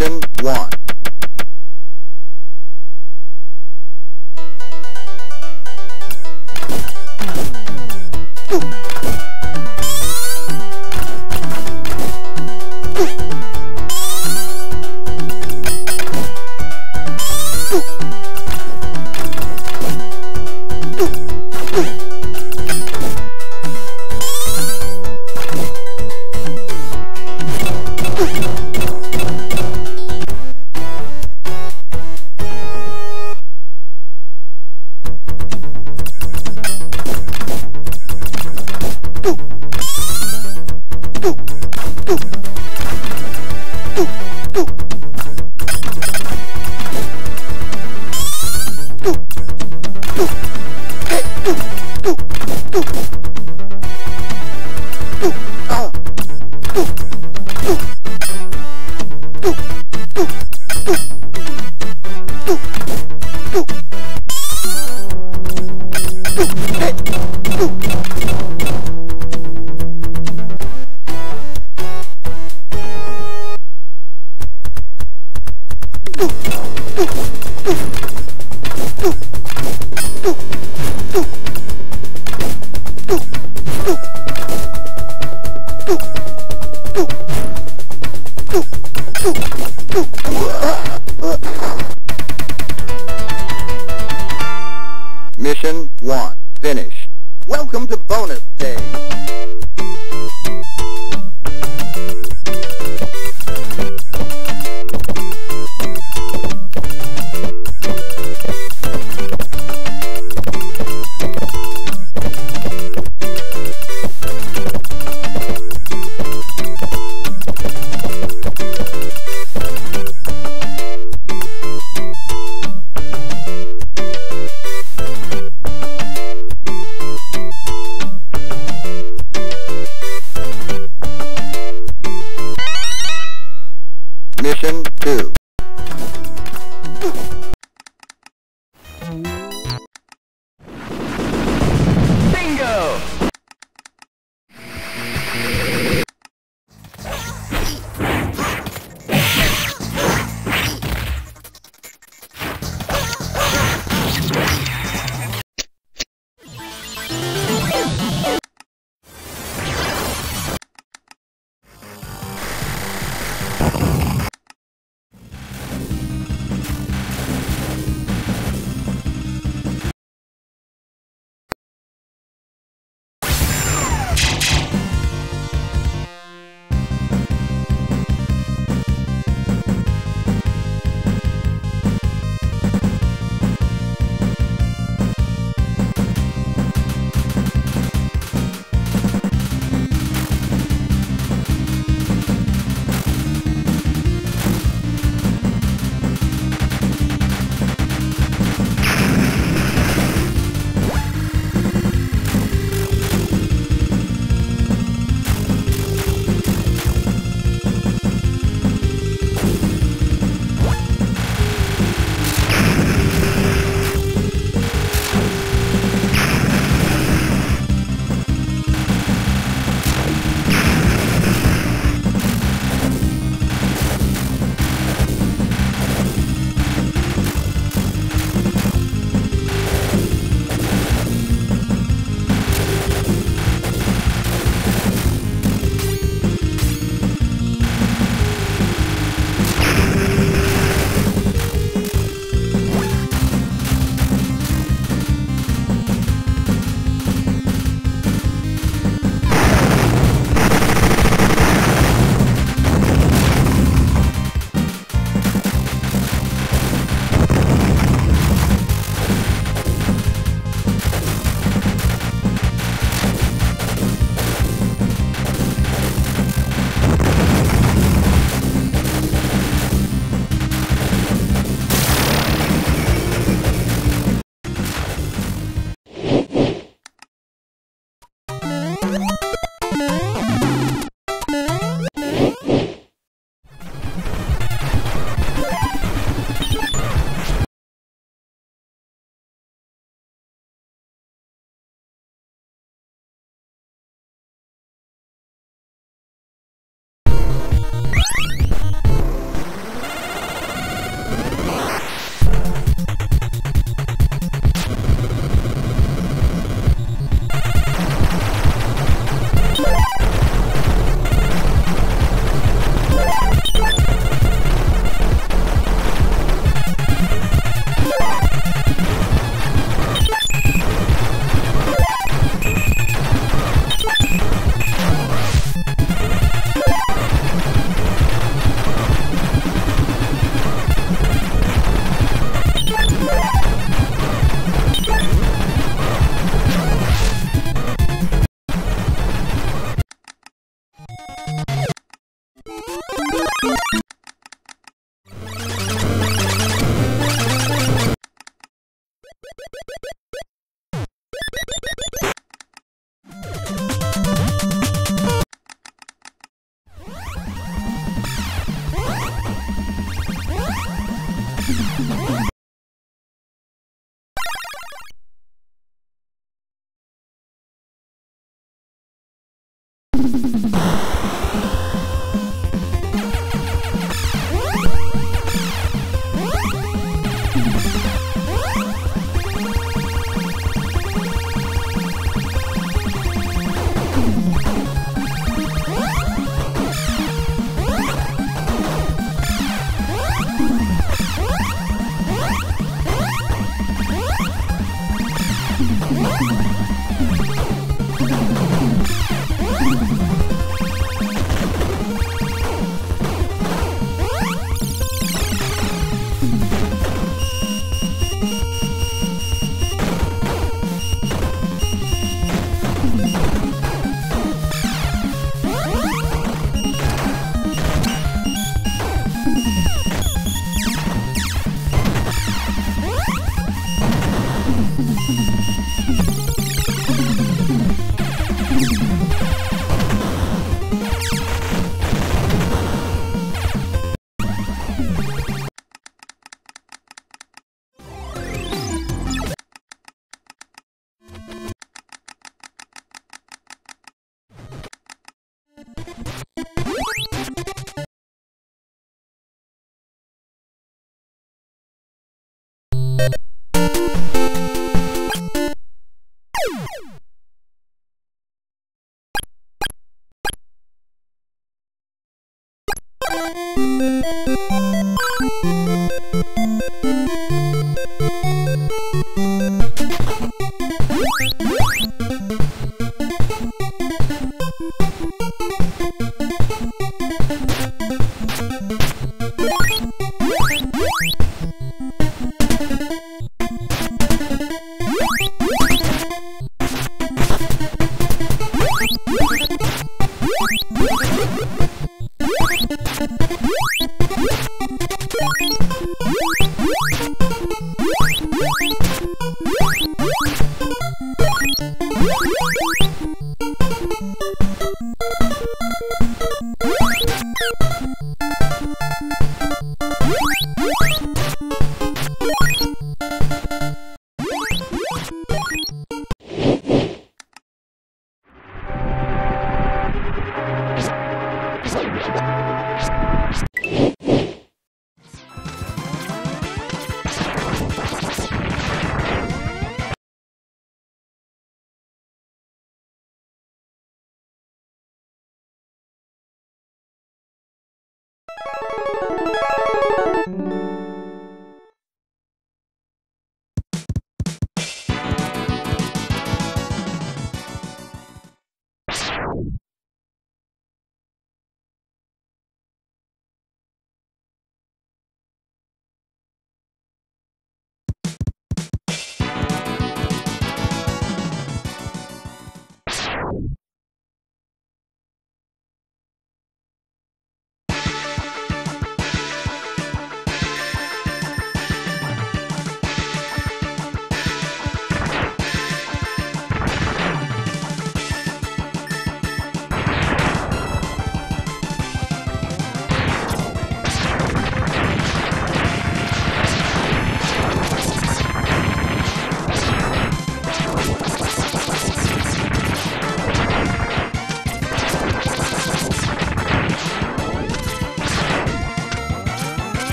Mission 1. Mission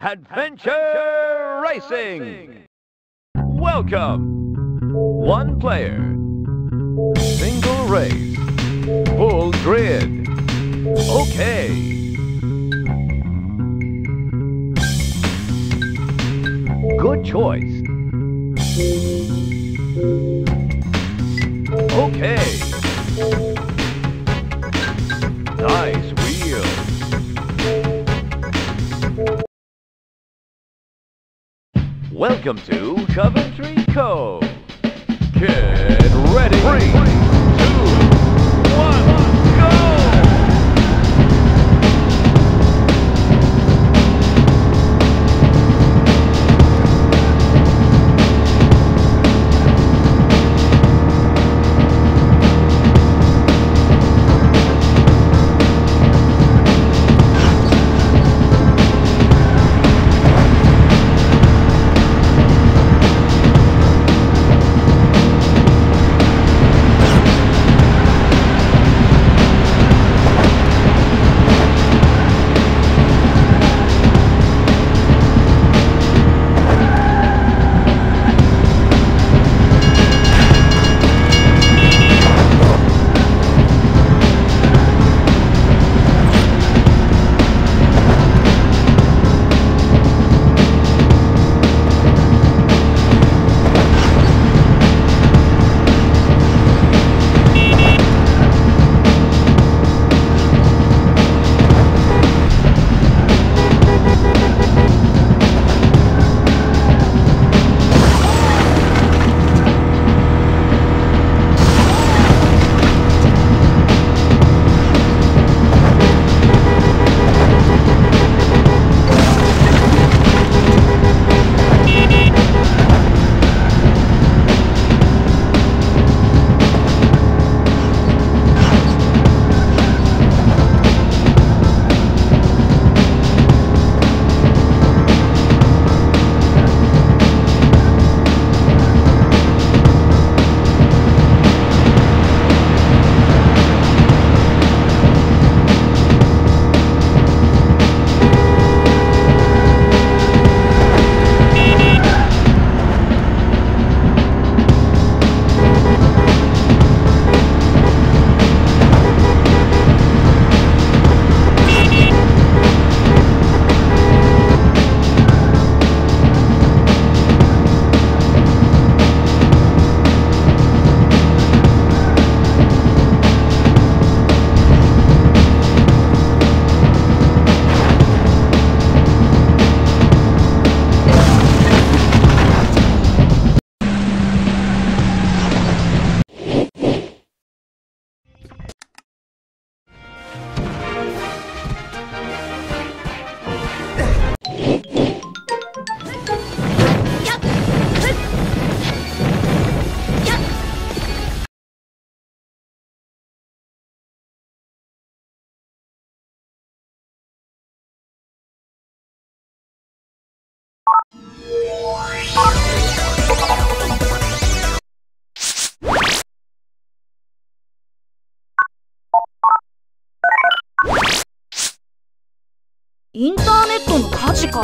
Adventure Racing! Welcome! One player. Single race. Full grid. Okay. Good choice. Okay. Nice Welcome to Coventry Cove. Get ready. Three, ットの火事か」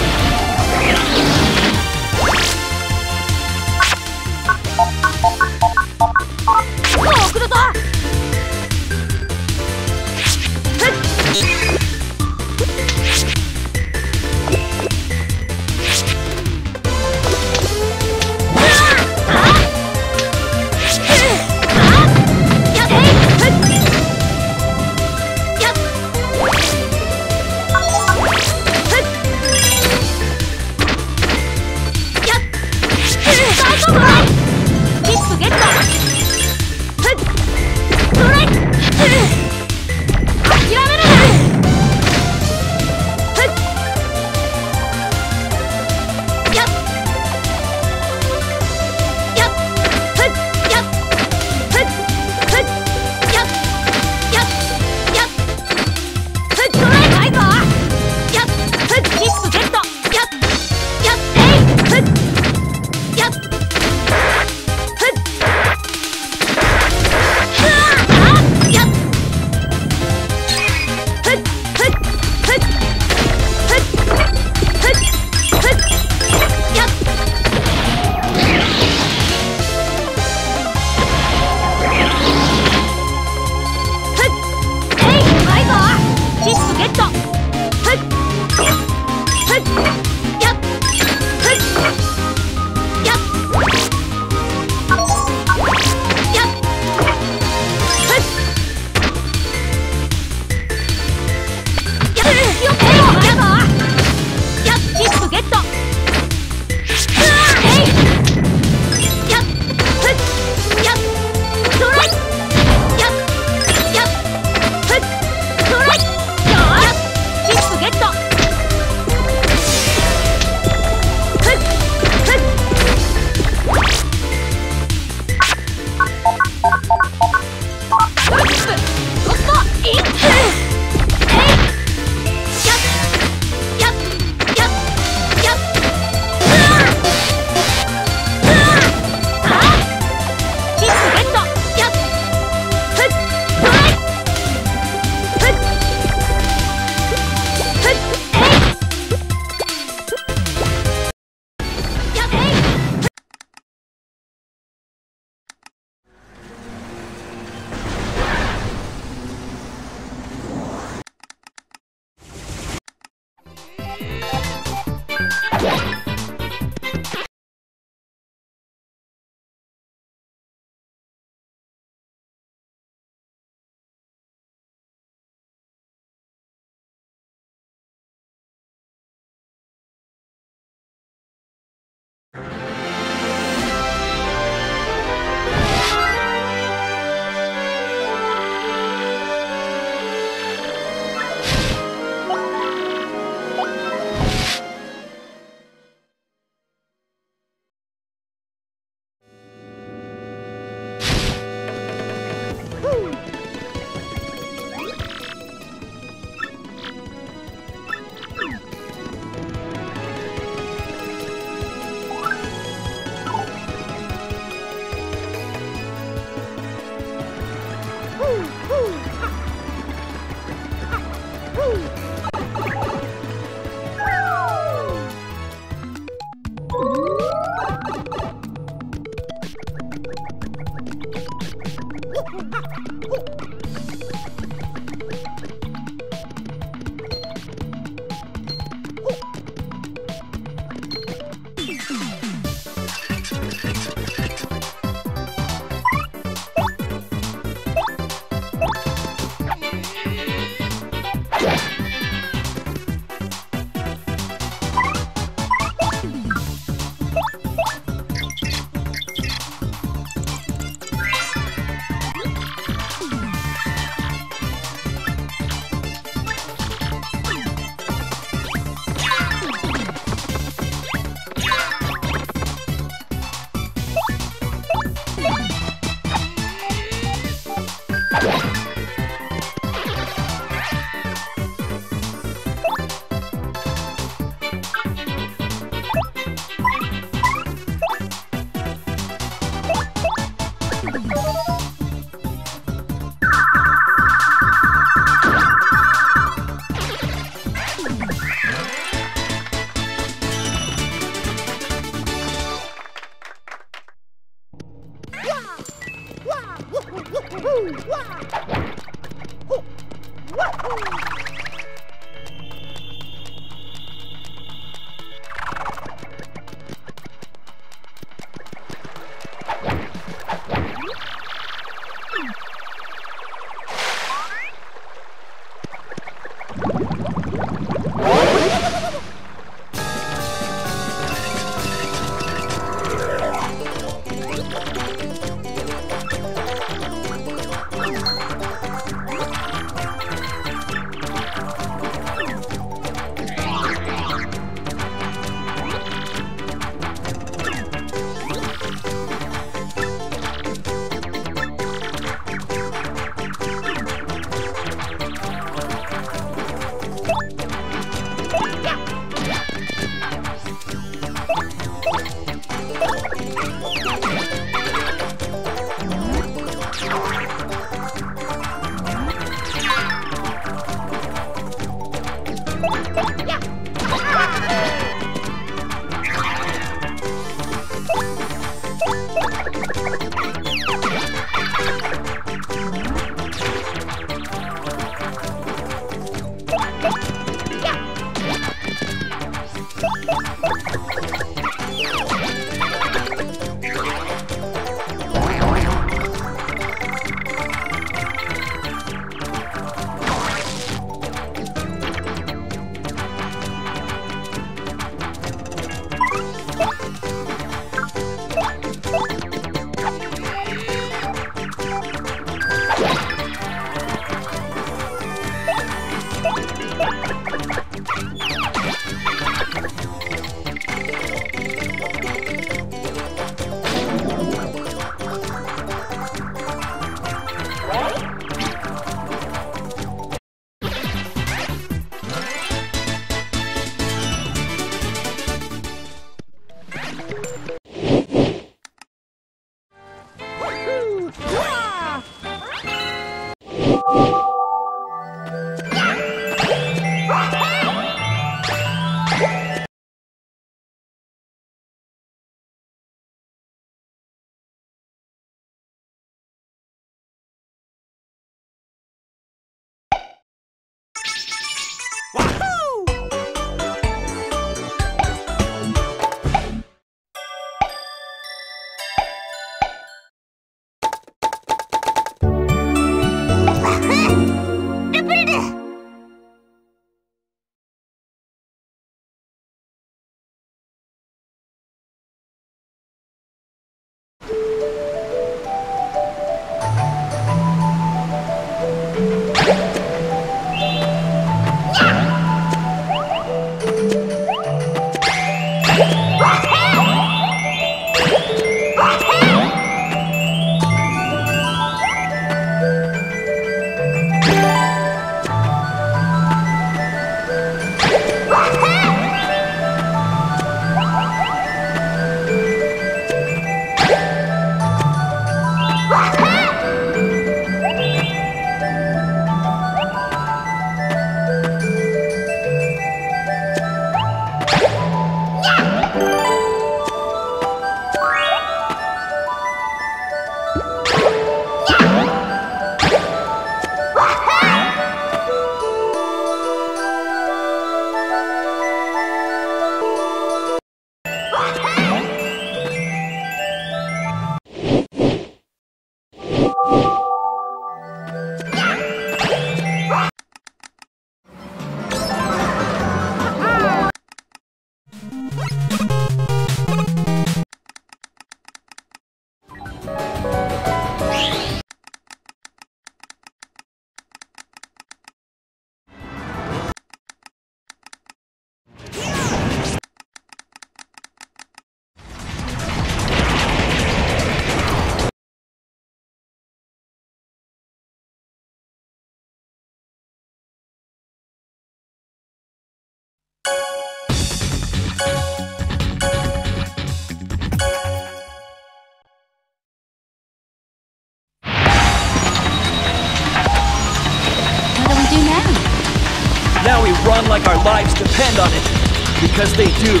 It. Because they do.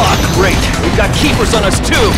Oh, great! We've got keepers on us too!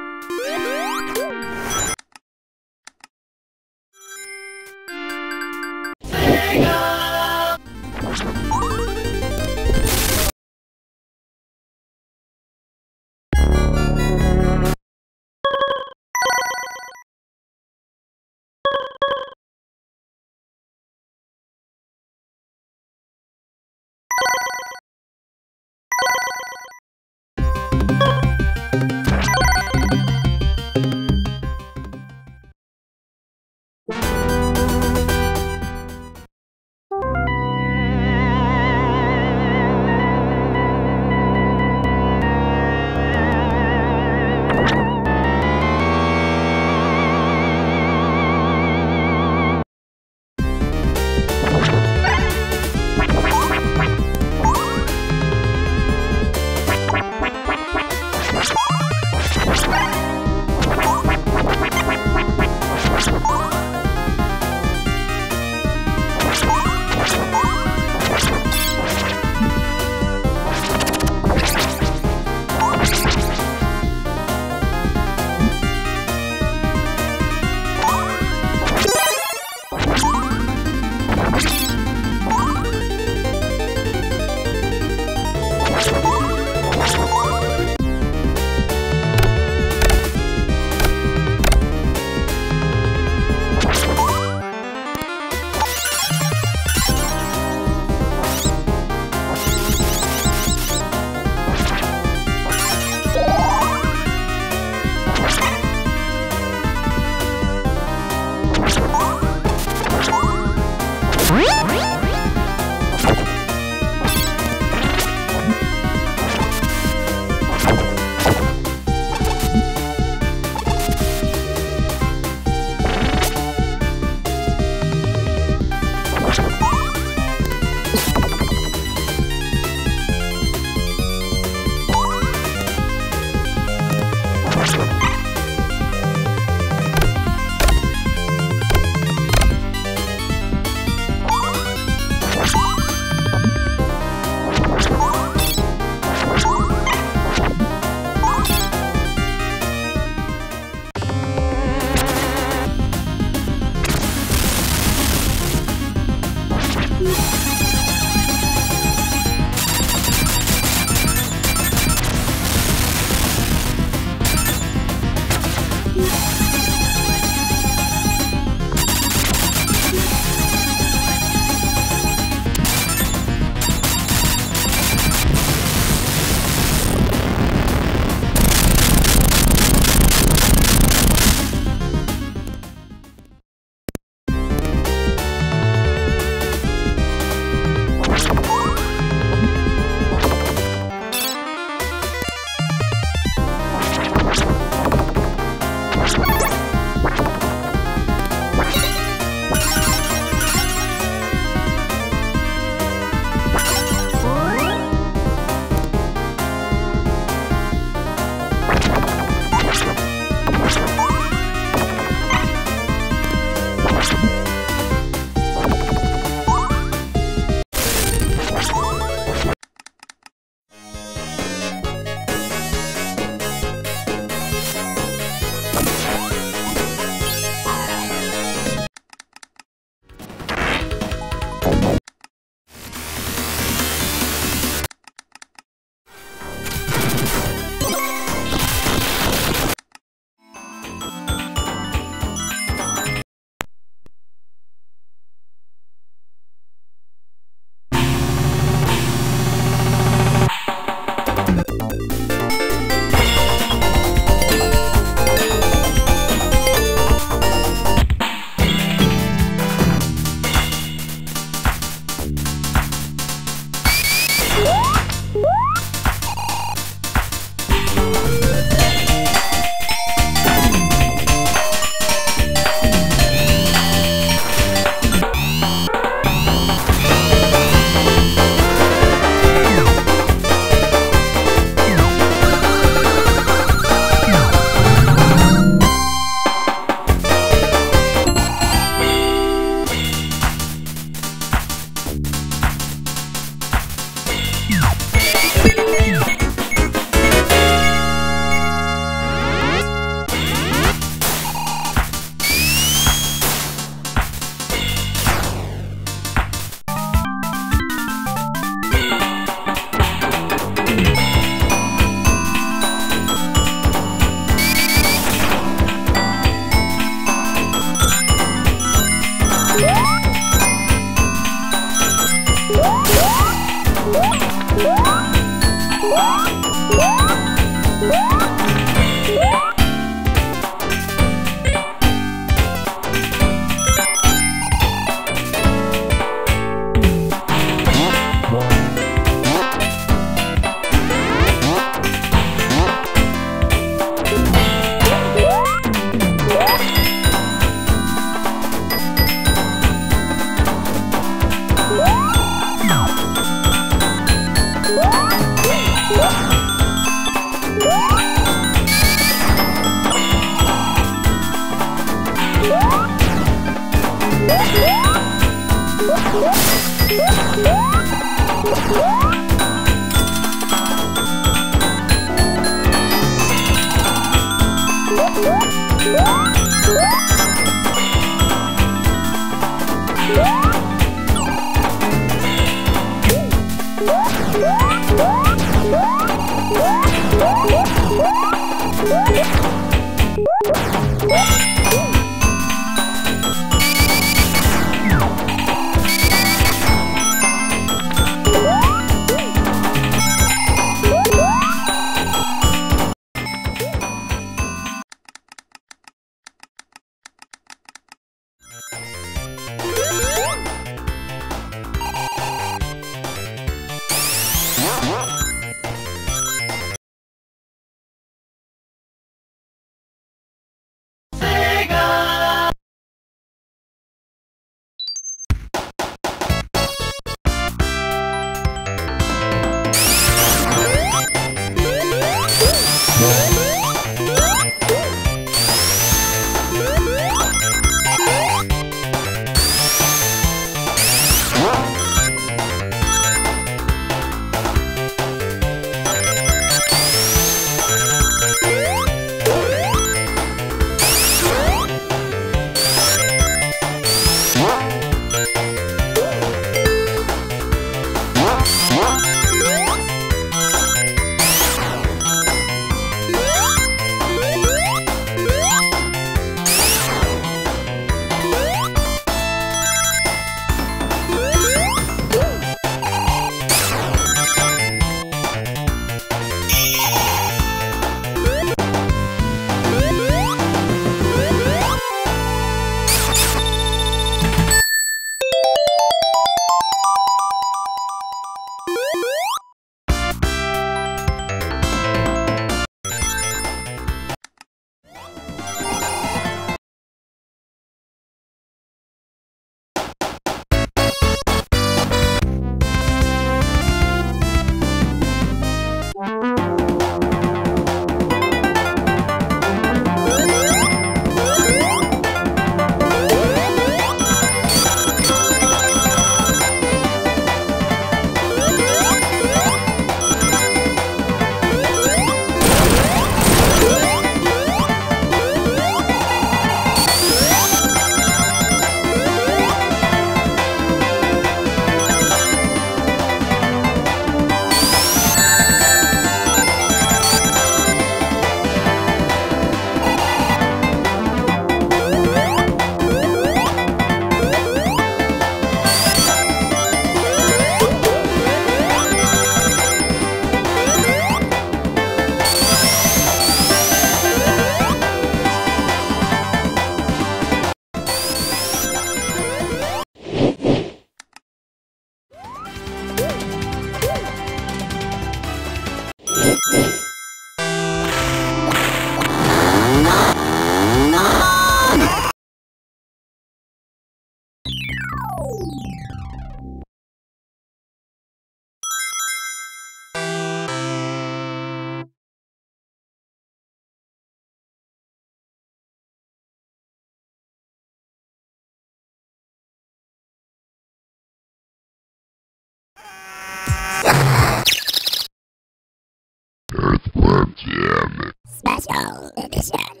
Special edition.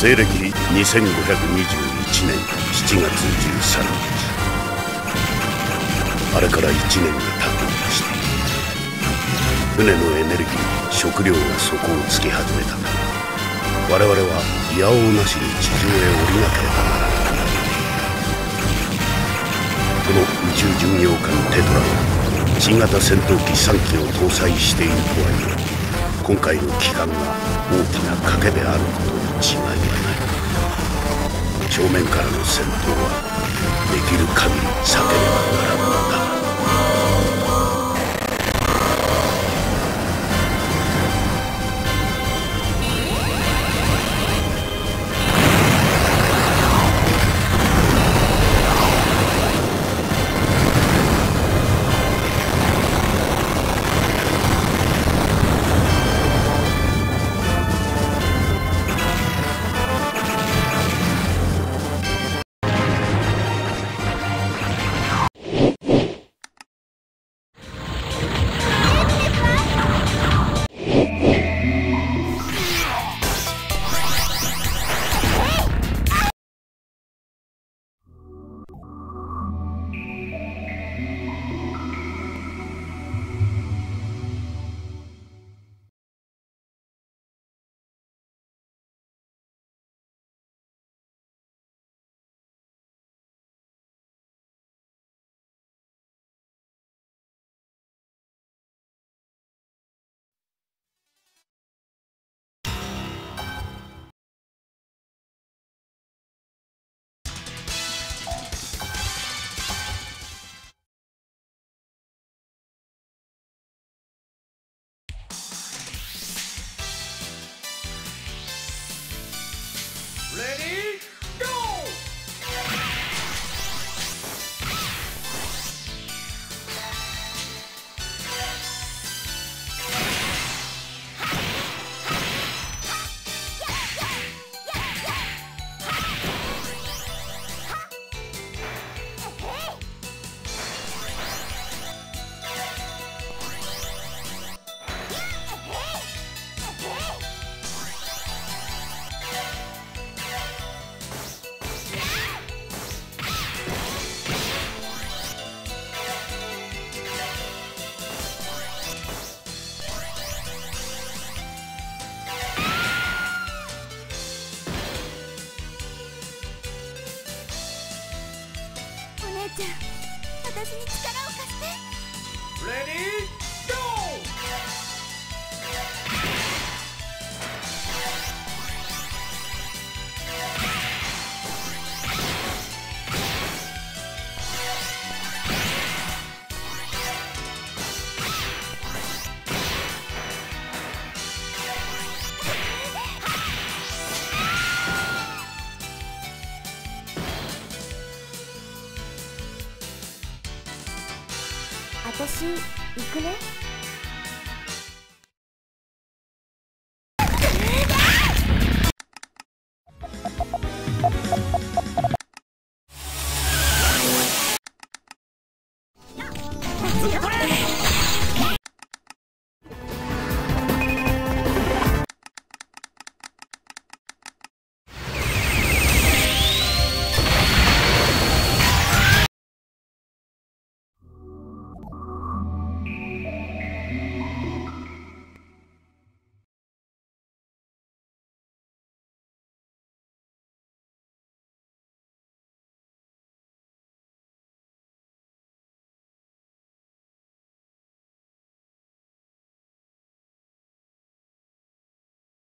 西暦2521年7月13日。あれから1年が経っていました。船のエネルギー食料が底をつき始めた我々はいやおうなしに地上へ降りなければならない。この宇宙巡洋艦テトラは新型戦闘機3機を搭載しているとはいえ今回の帰還が大きな賭けであることに違いはない。正面からの戦闘はできる限り避ければならぬ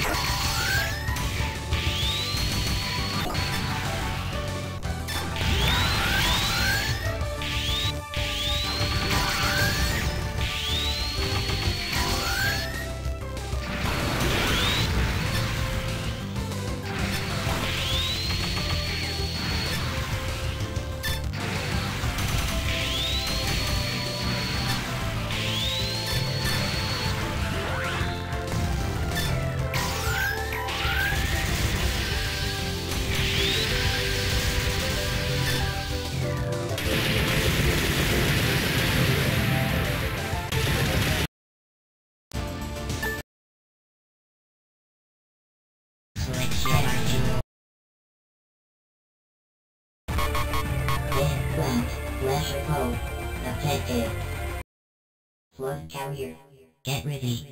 Plant, Bow, Affected. Flood Carrier, get ready.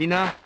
みん。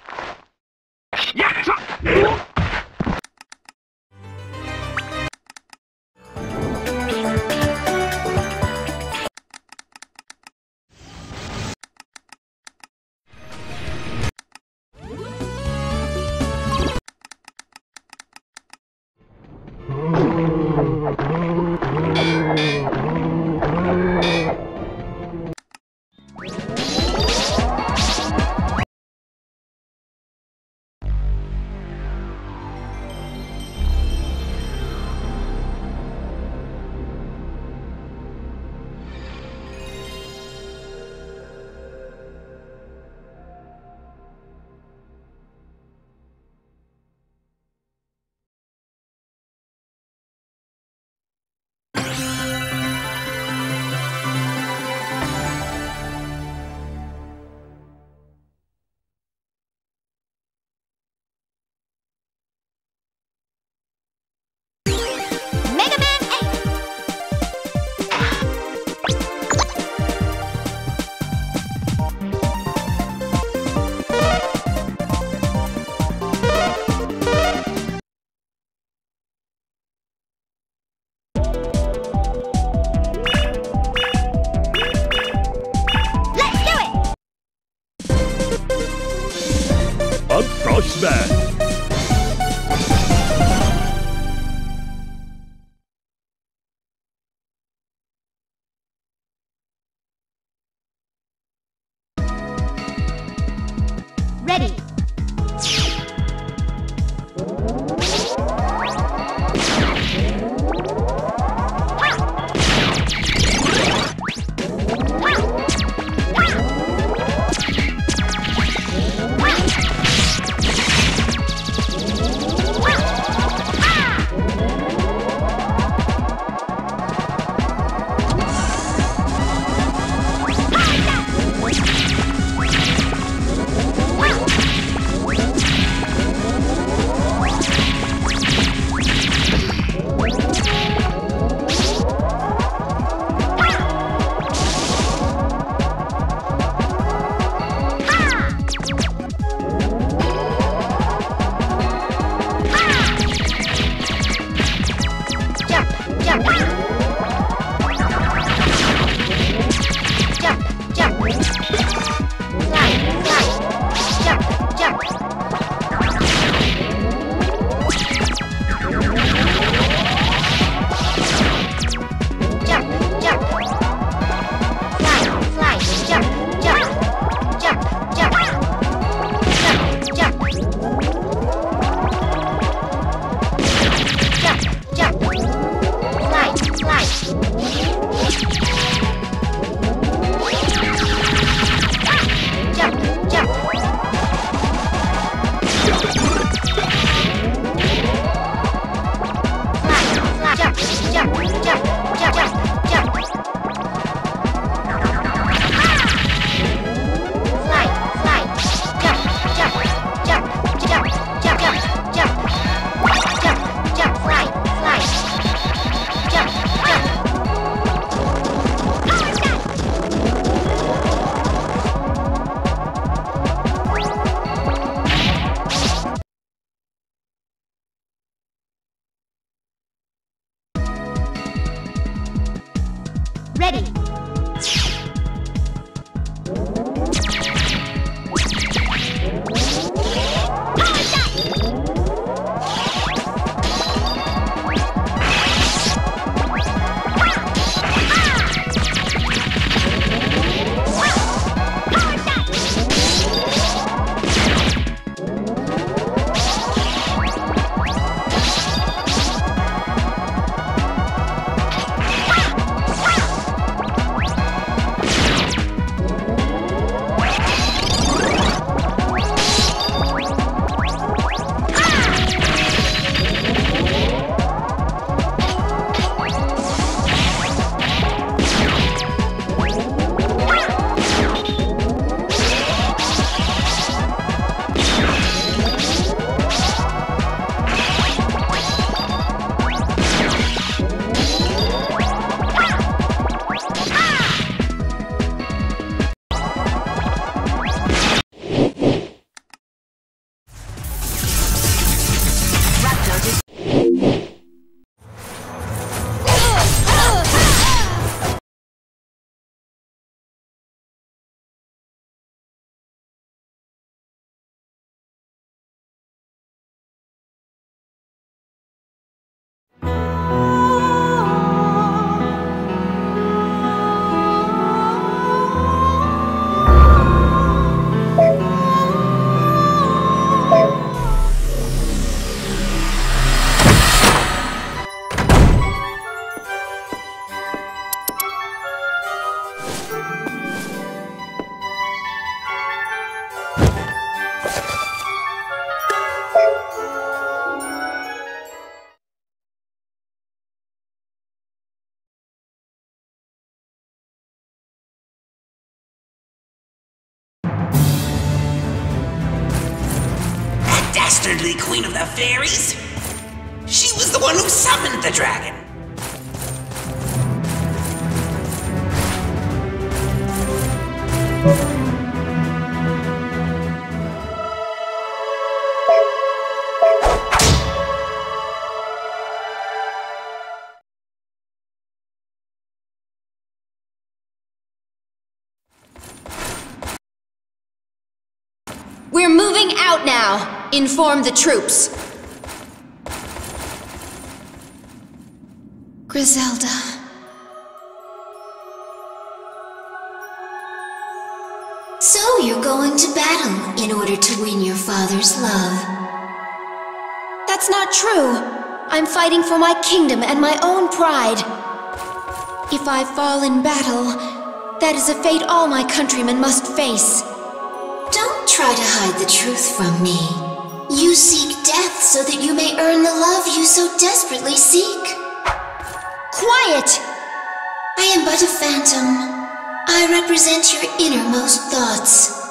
The fairies? She was the one who summoned the dragon. Inform the troops. Griselda. So you're going to battle in order to win your father's love. That's not true. I'm fighting for my kingdom and my own pride. If I fall in battle, that is a fate all my countrymen must face. Don't try to hide the truth from me. You seek death so that you may earn the love you so desperately seek. Quiet! I am but a phantom. I represent your innermost thoughts.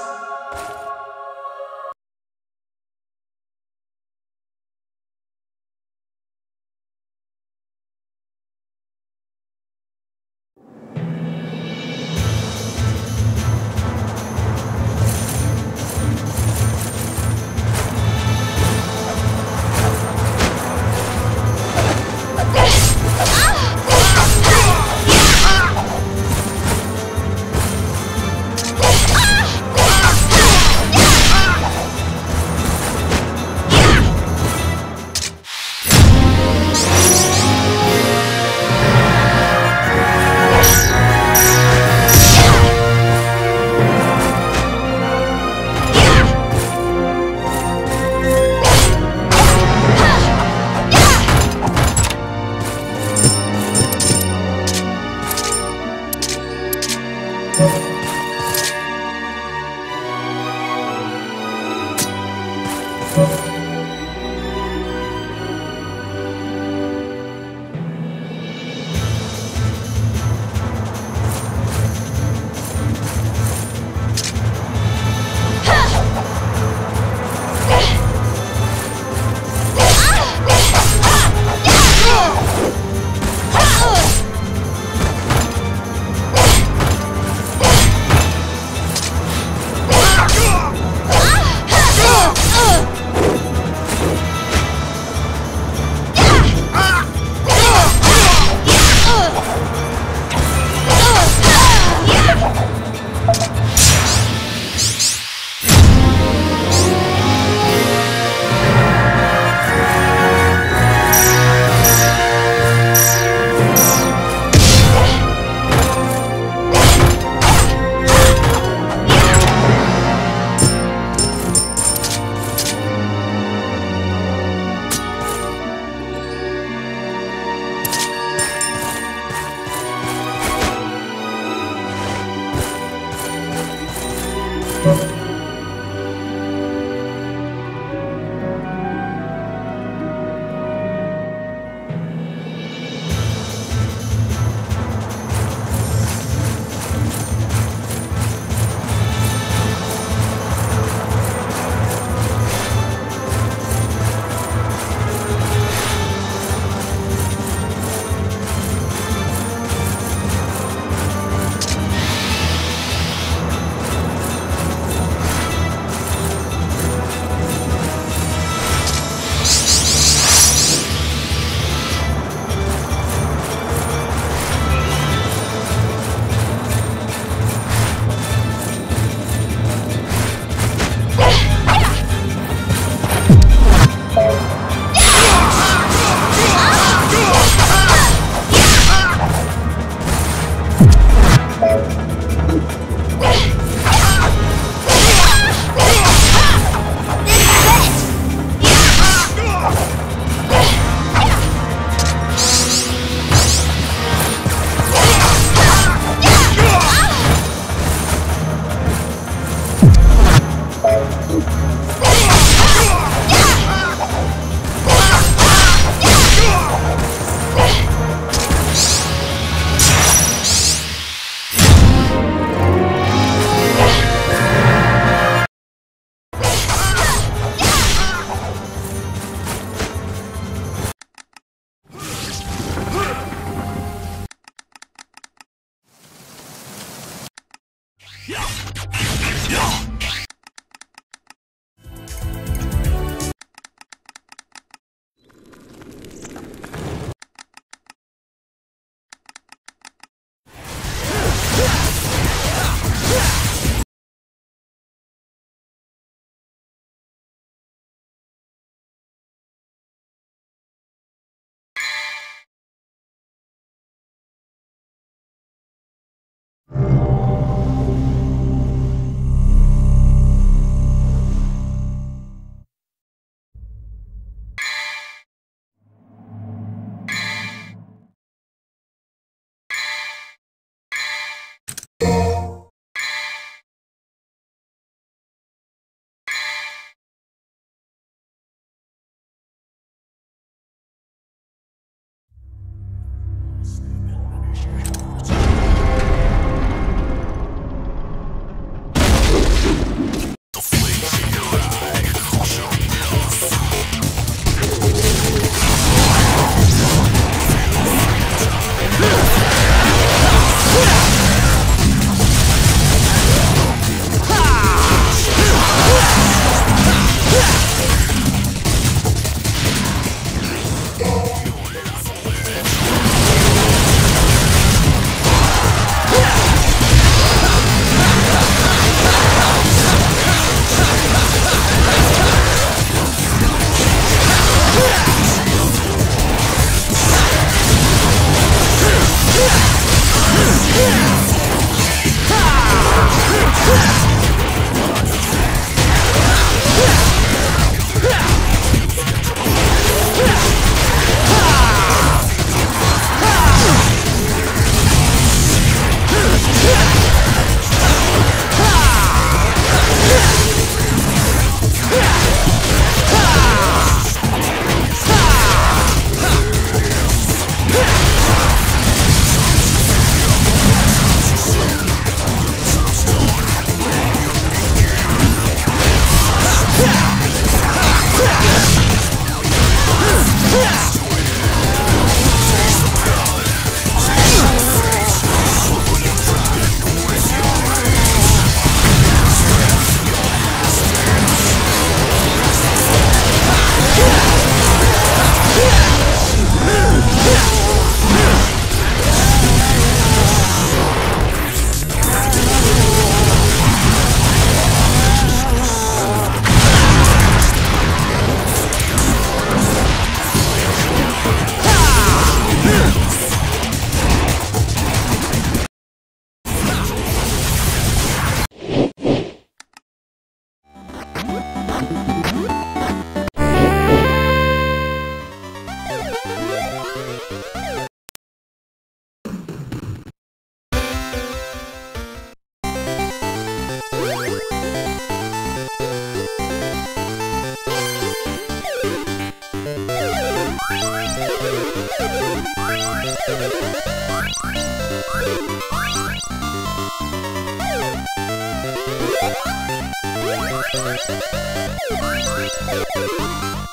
Thank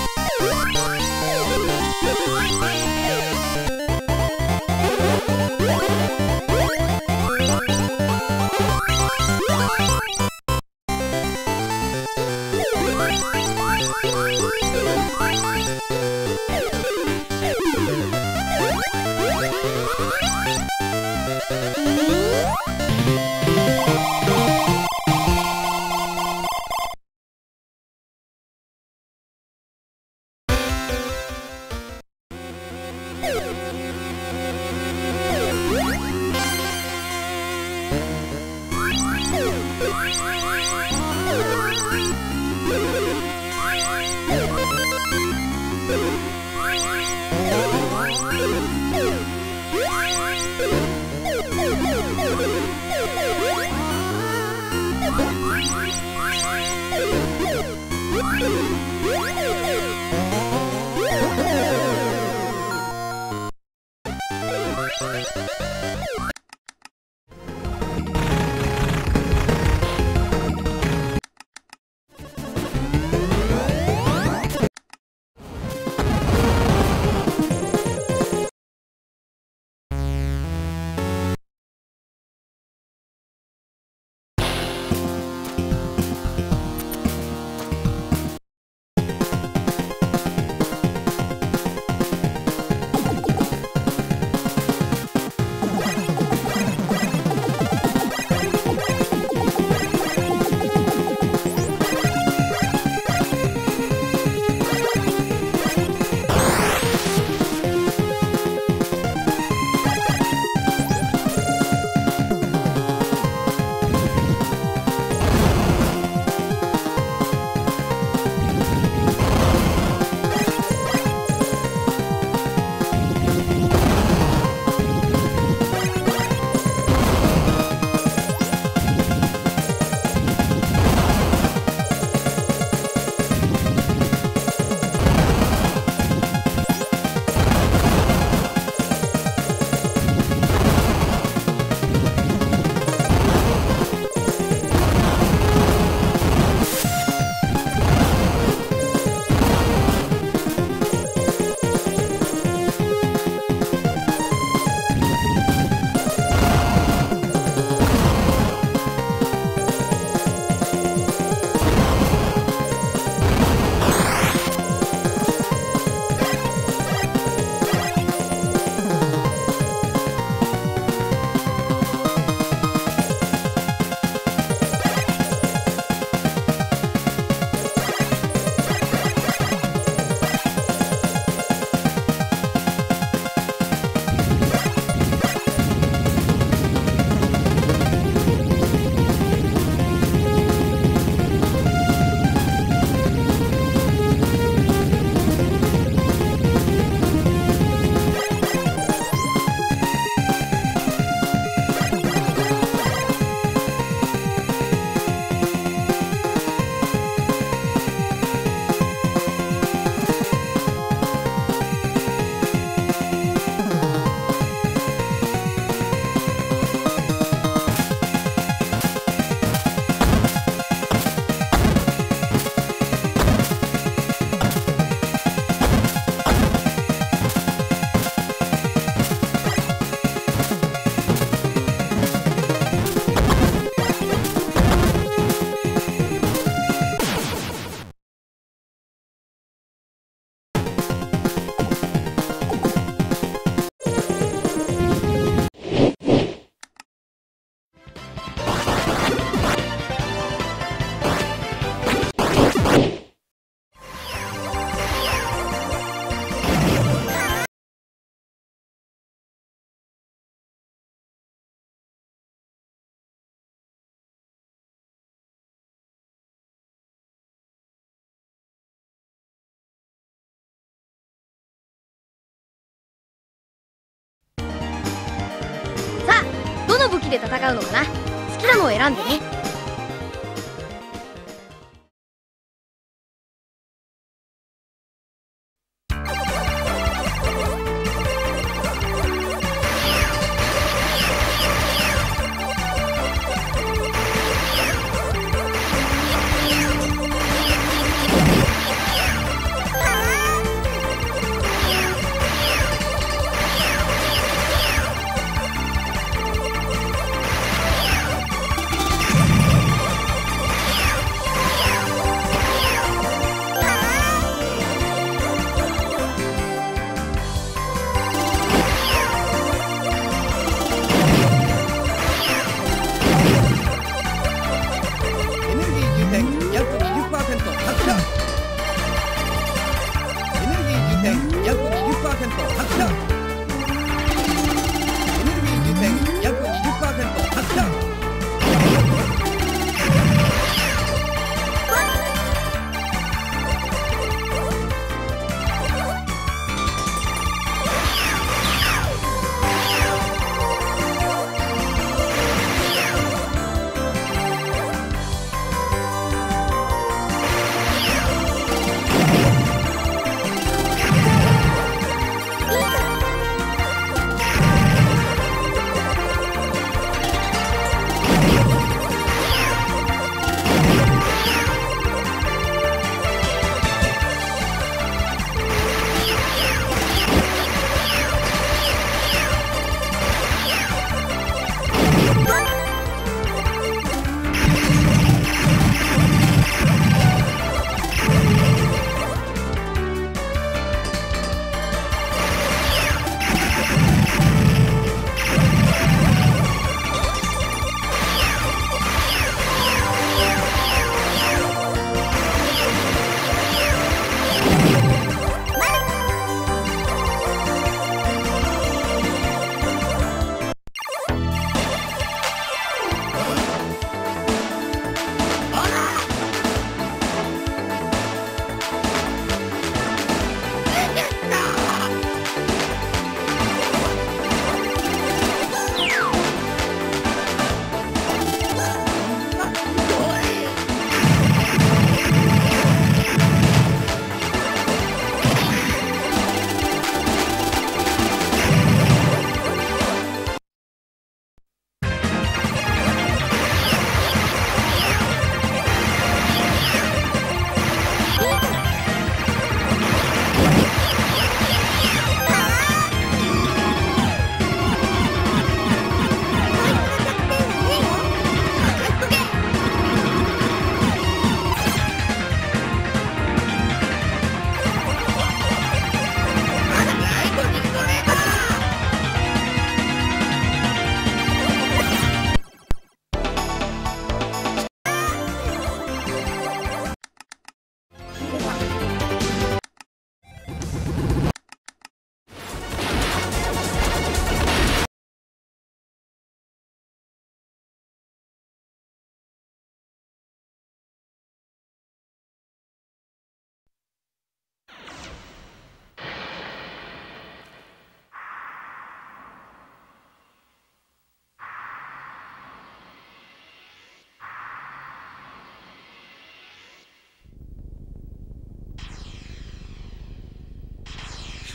you. の武器で戦うのかな。好きなのを選んでね。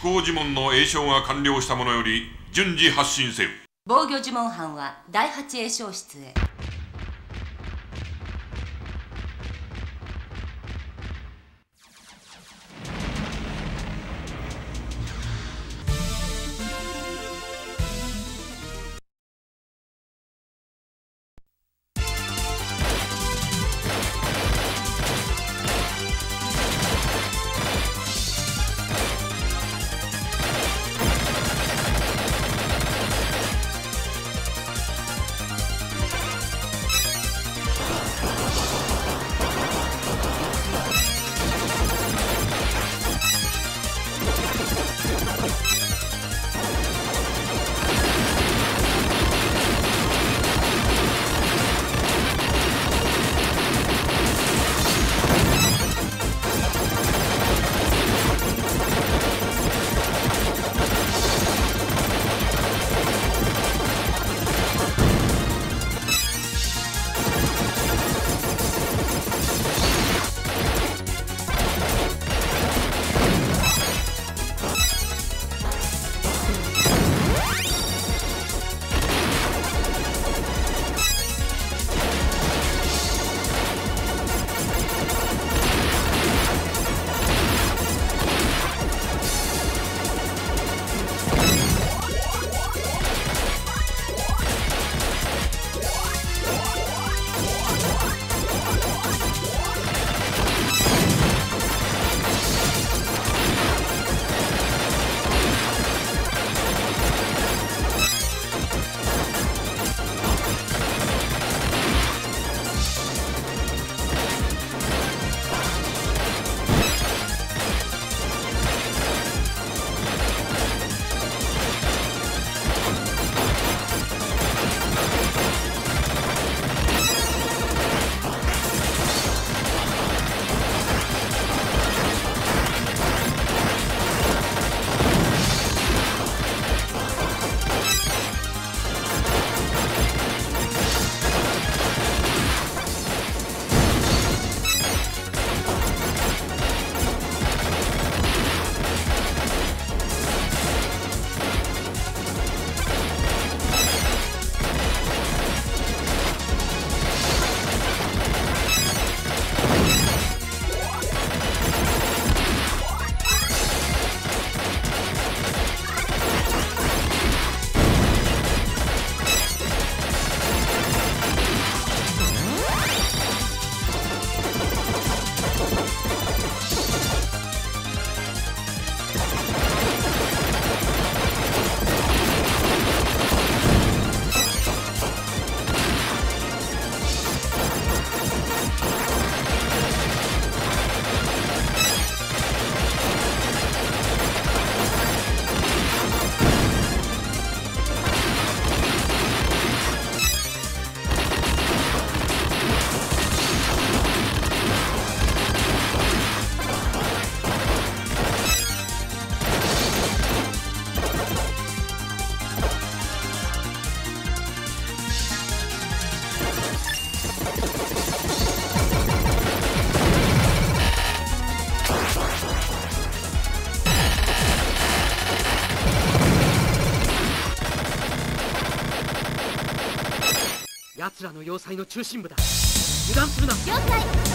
行呪文の詠唱が完了した者より順次発信せよ。防御呪文班は第八栄唱室へ。奴らの要塞の中心部だ。油断するな。要塞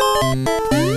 Música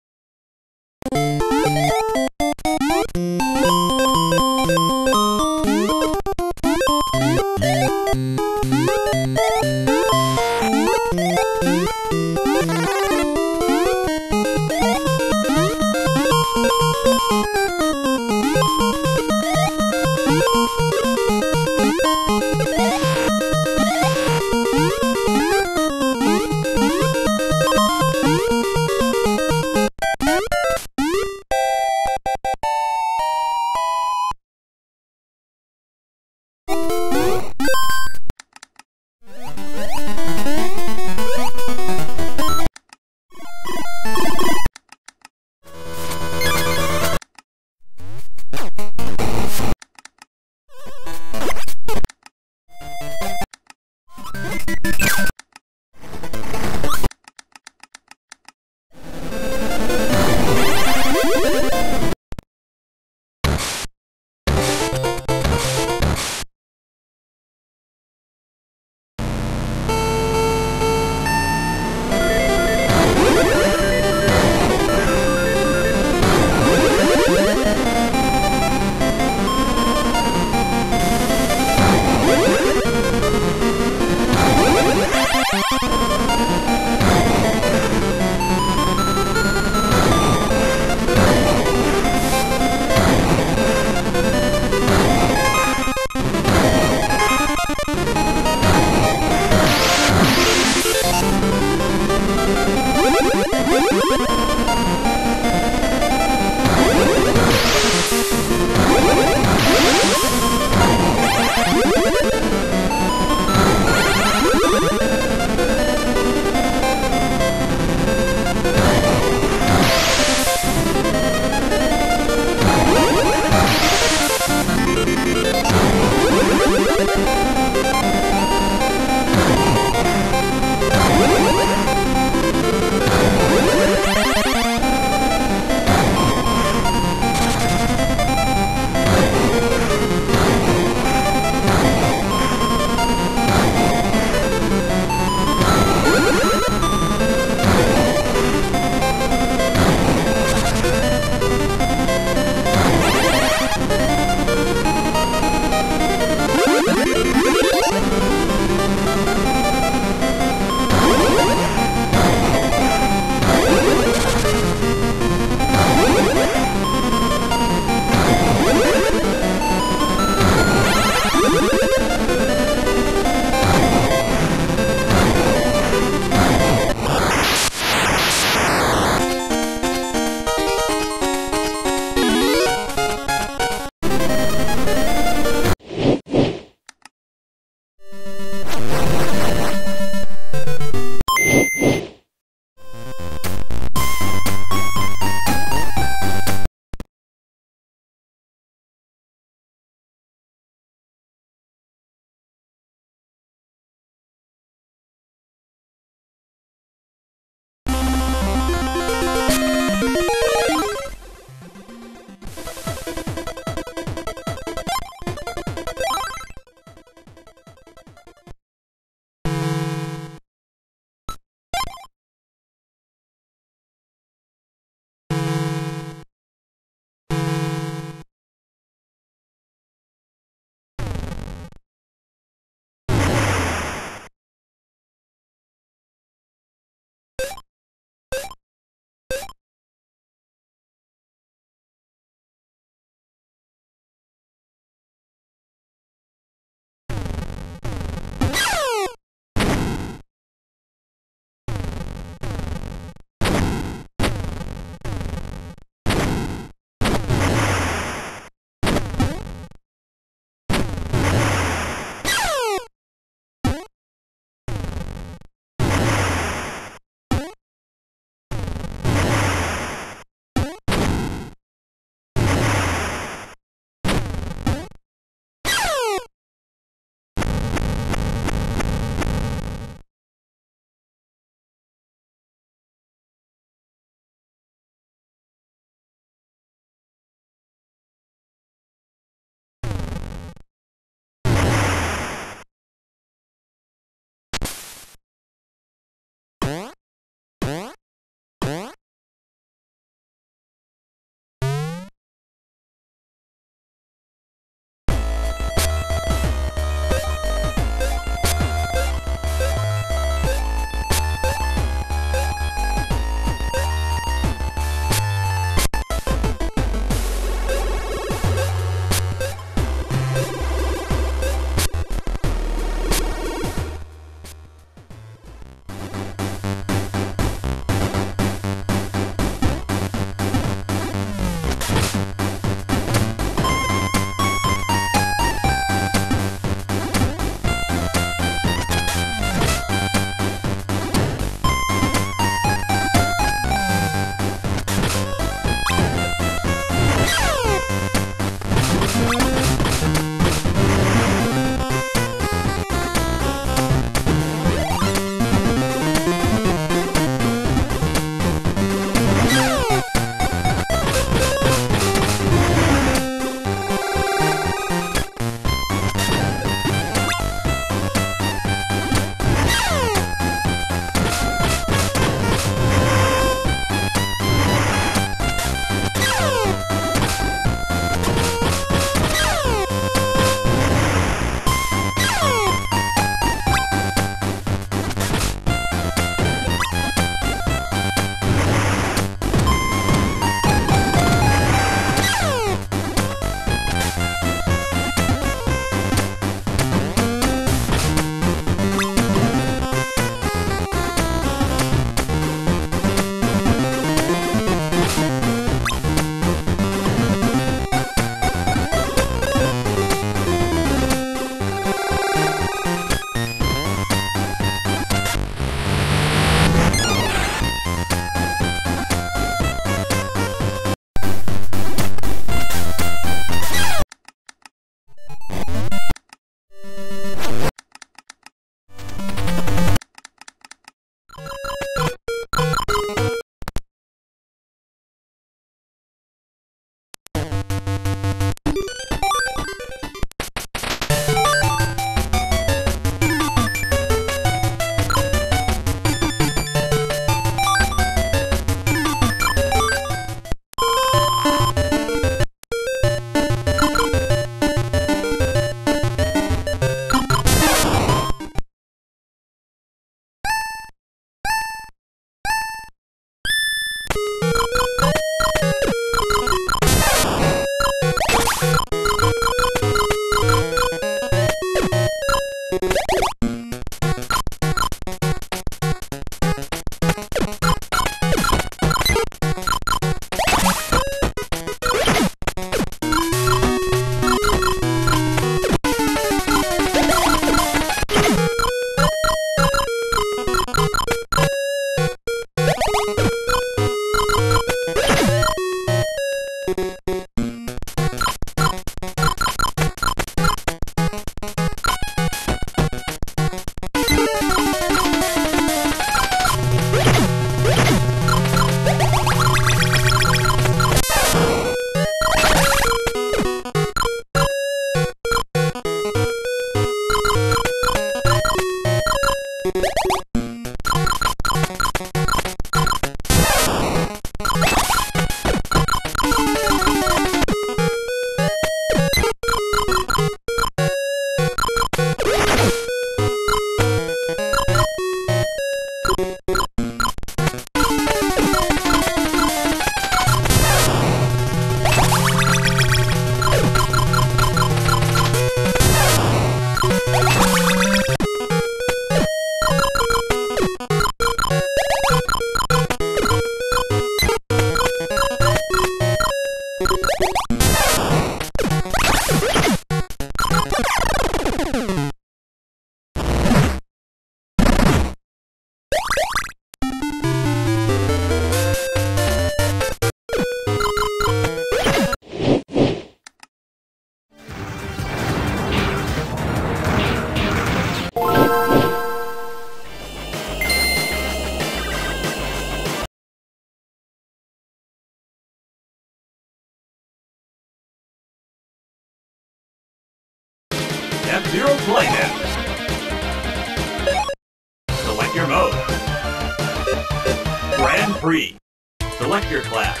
Select your class.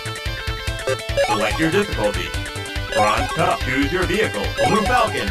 Select your difficulty. Bronze Cup, choose your vehicle. Blue Falcon,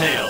Tail.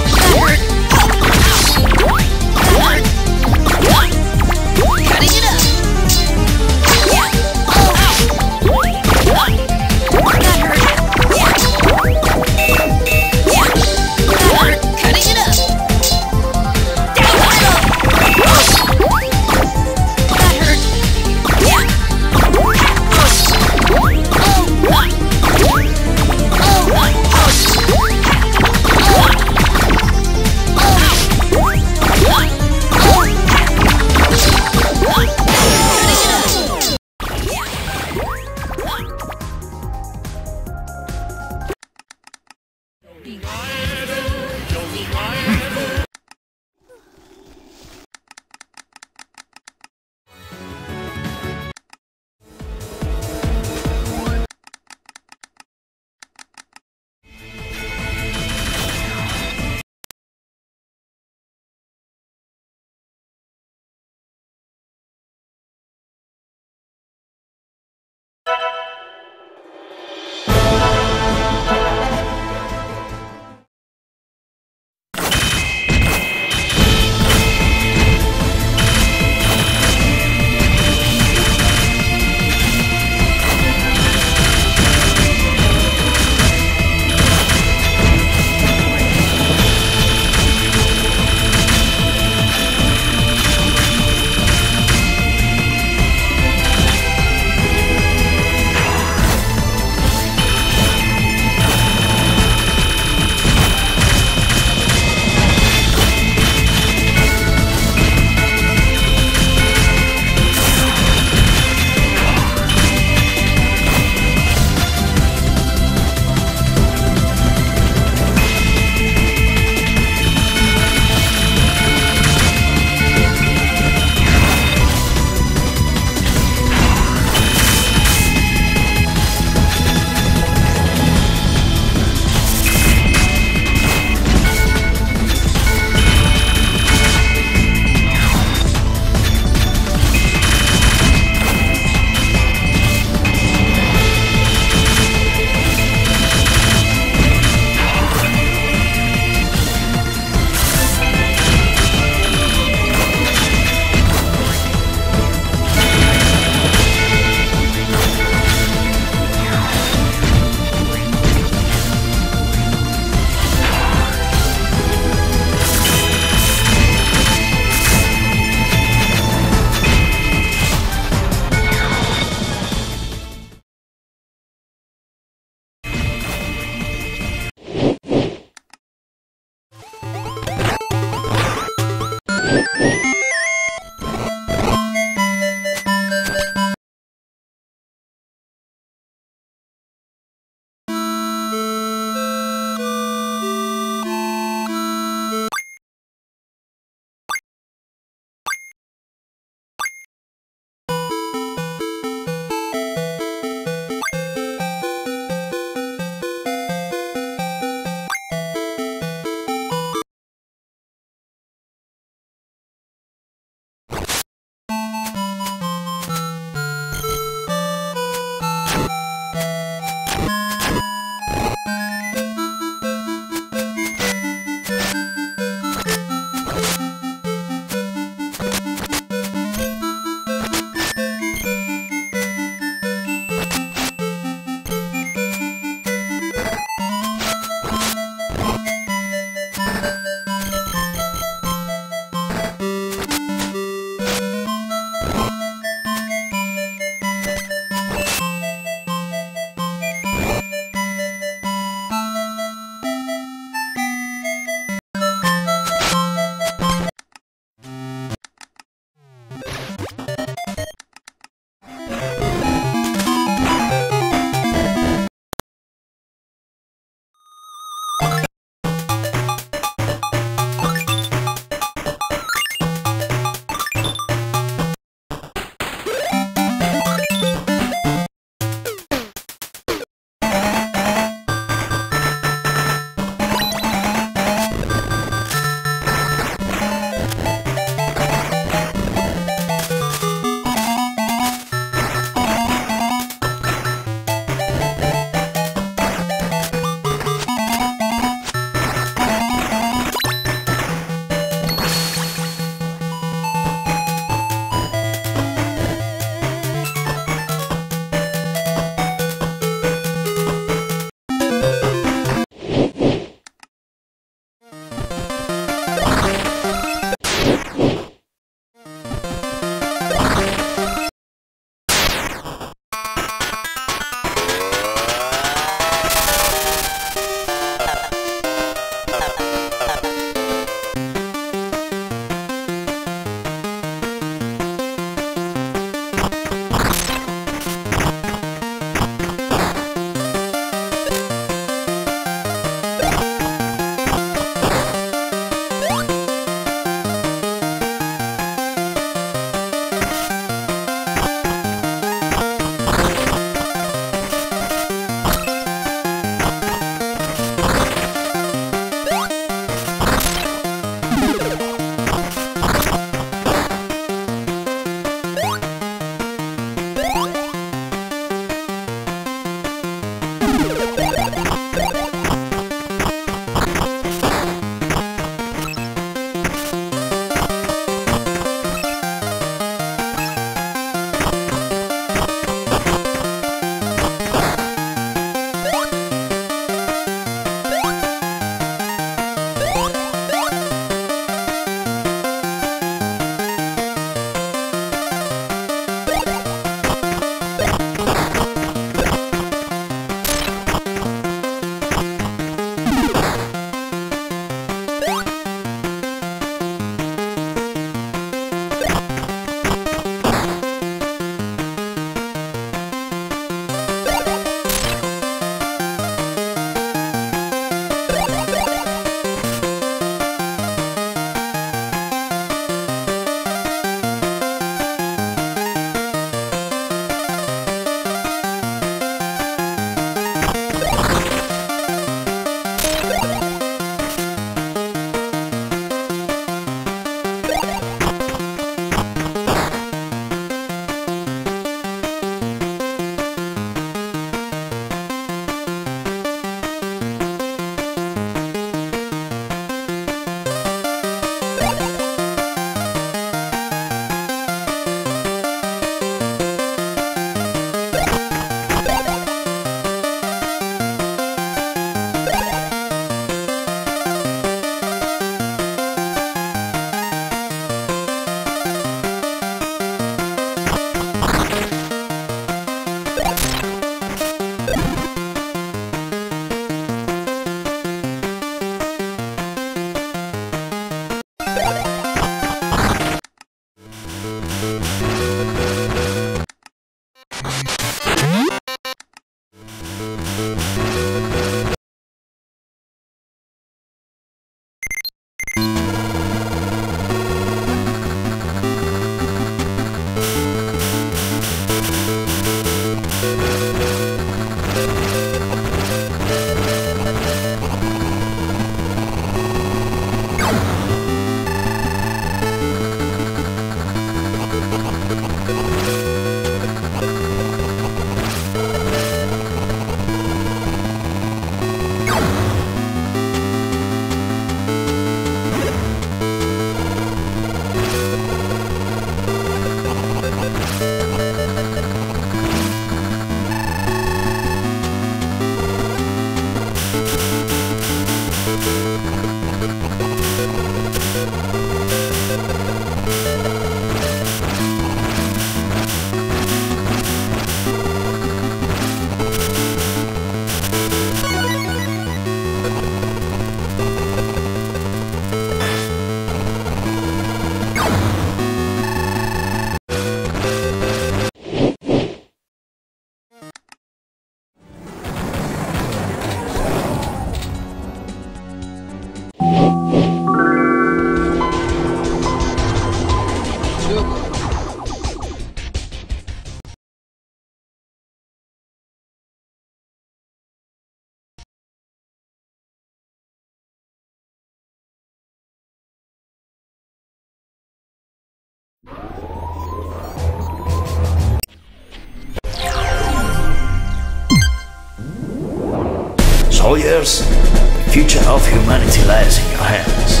Soldiers, the future of humanity lies in your hands.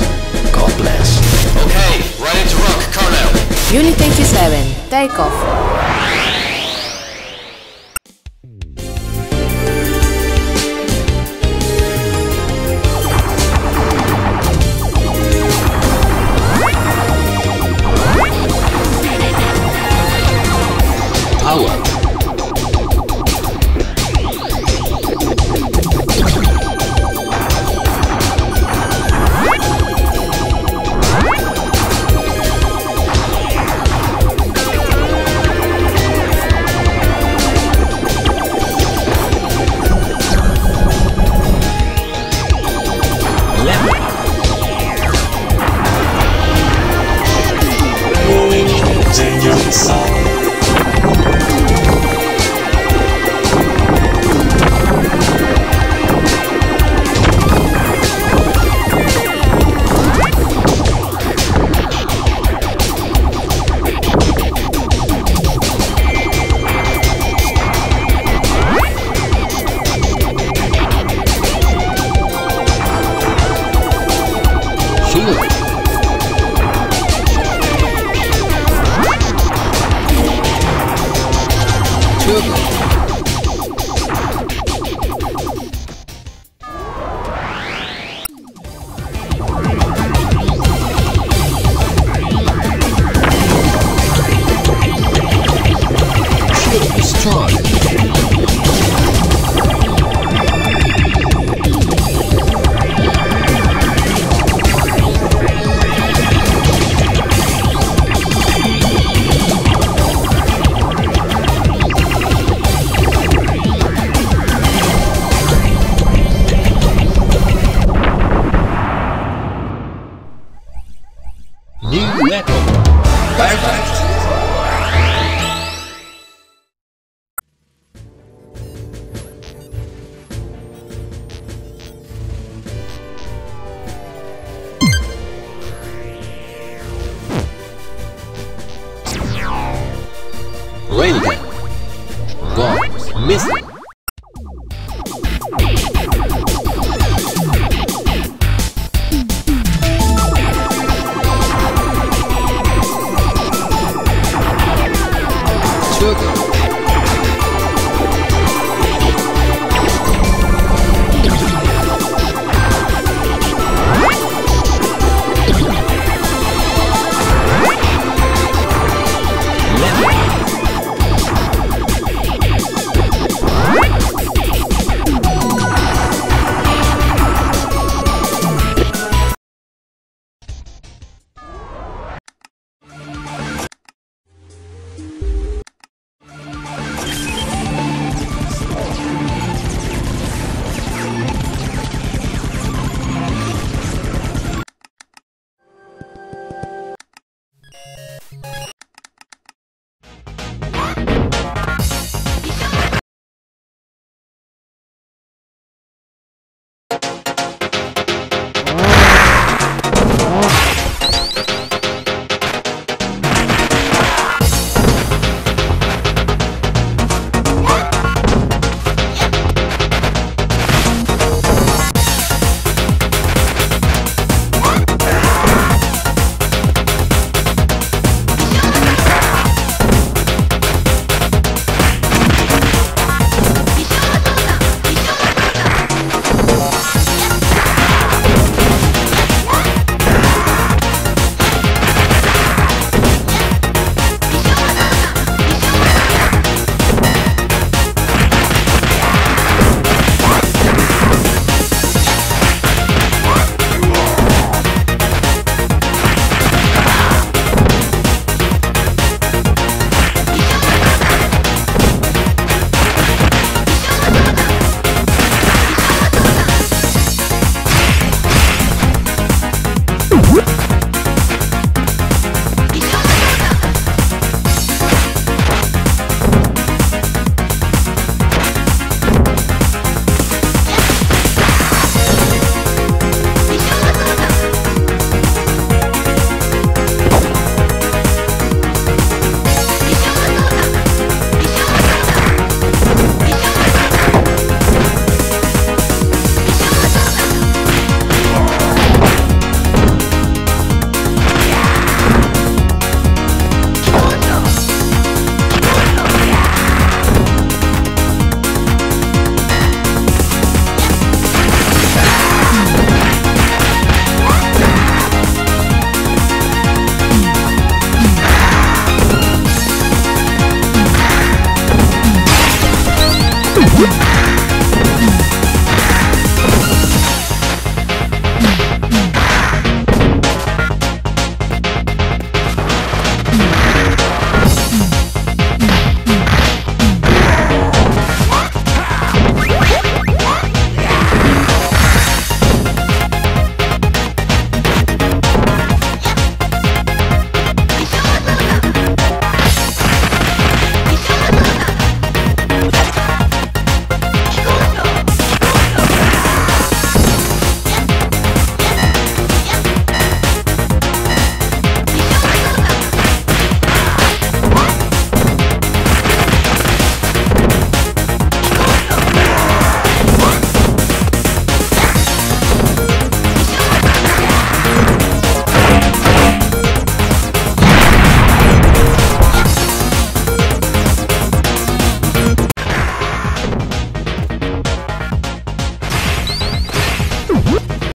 God bless. Okay, ready to rock, Colonel. Unit 87, take off.